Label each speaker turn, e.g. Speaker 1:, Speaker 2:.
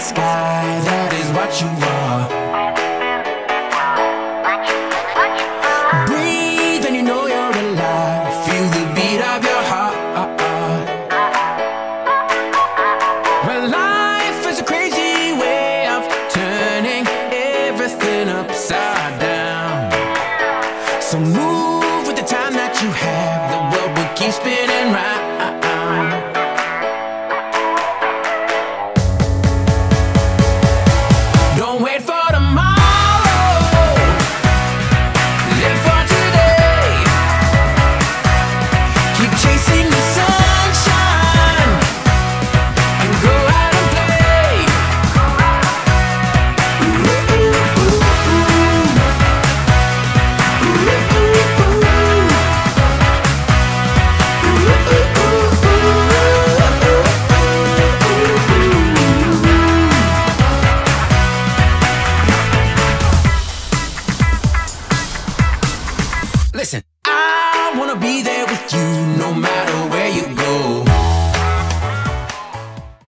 Speaker 1: sky, that is what you are. Breathe and you know you're alive. Feel the beat of your heart. Well, life is a crazy way of turning everything upside down. So move with the time that you have. I wanna be there with you no matter where you go.